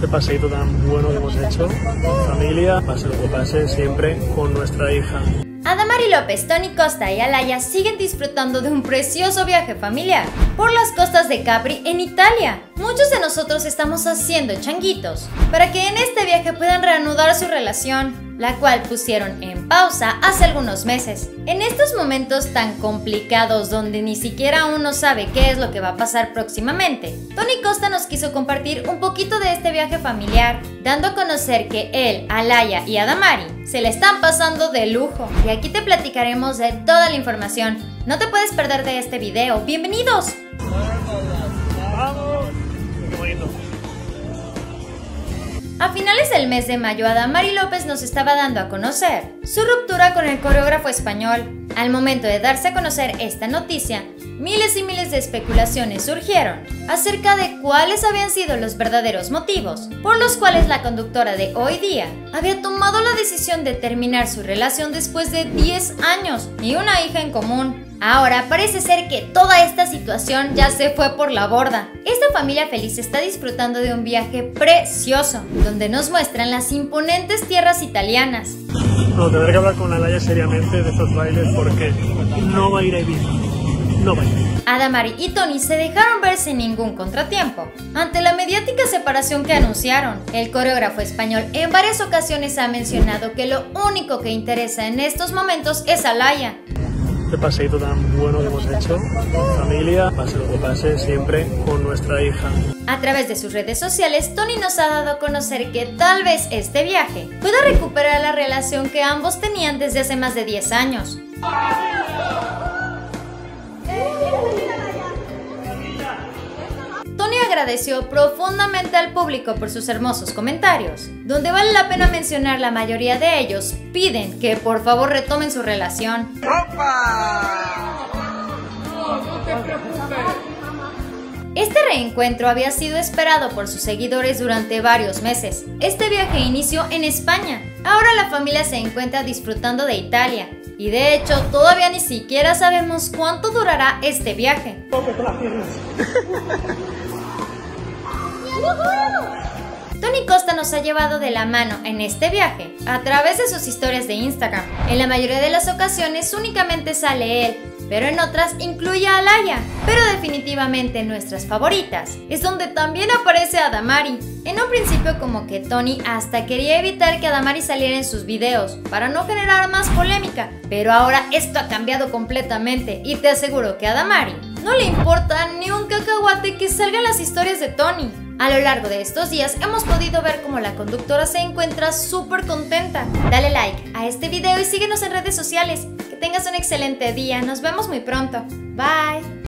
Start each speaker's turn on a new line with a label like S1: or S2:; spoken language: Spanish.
S1: Este paseíto tan bueno que hemos hecho, familia, pase lo que pase, siempre con nuestra hija.
S2: Adamari López, Tony Costa y Alaya siguen disfrutando de un precioso viaje familiar por las costas de Capri en Italia. Muchos de nosotros estamos haciendo changuitos para que en este viaje puedan reanudar su relación, la cual pusieron en pausa hace algunos meses. En estos momentos tan complicados donde ni siquiera uno sabe qué es lo que va a pasar próximamente, Tony Costa nos quiso compartir un poquito de este viaje familiar, dando a conocer que él, Alaya y Adamari se le están pasando de lujo. Aquí te platicaremos de toda la información. No te puedes perder de este video. ¡Bienvenidos! A finales del mes de mayo, Adamari López nos estaba dando a conocer su ruptura con el coreógrafo español. Al momento de darse a conocer esta noticia, miles y miles de especulaciones surgieron acerca de cuáles habían sido los verdaderos motivos por los cuales la conductora de hoy día había tomado la decisión de terminar su relación después de 10 años y una hija en común. Ahora parece ser que toda esta situación ya se fue por la borda. Esta familia feliz está disfrutando de un viaje precioso, donde nos muestran las imponentes tierras italianas.
S1: No, tendré que hablar con Alaya seriamente de estos bailes porque no va a ir a Ibiza.
S2: Adamari y Tony se dejaron ver sin ningún contratiempo. Ante la mediática separación que anunciaron, el coreógrafo español en varias ocasiones ha mencionado que lo único que interesa en estos momentos es Alaya.
S1: Este paseíto tan bueno que hemos hecho, familia, pase lo que pase, siempre con nuestra hija.
S2: A través de sus redes sociales, Tony nos ha dado a conocer que tal vez este viaje pueda recuperar la relación que ambos tenían desde hace más de 10 años. Agradeció profundamente al público por sus hermosos comentarios, donde vale la pena mencionar la mayoría de ellos piden que por favor retomen su relación. Este reencuentro había sido esperado por sus seguidores durante varios meses. Este viaje inició en España. Ahora la familia se encuentra disfrutando de Italia. Y de hecho, todavía ni siquiera sabemos cuánto durará este viaje. Tony Costa nos ha llevado de la mano en este viaje a través de sus historias de Instagram. En la mayoría de las ocasiones únicamente sale él, pero en otras incluye a Alaya. Pero definitivamente nuestras favoritas es donde también aparece Adamari. En un principio como que Tony hasta quería evitar que Adamari saliera en sus videos para no generar más polémica, pero ahora esto ha cambiado completamente y te aseguro que Adamari no le importa ni un cacahuate que salgan las historias de Tony. A lo largo de estos días hemos podido ver cómo la conductora se encuentra súper contenta. Dale like a este video y síguenos en redes sociales. Que tengas un excelente día. Nos vemos muy pronto. Bye.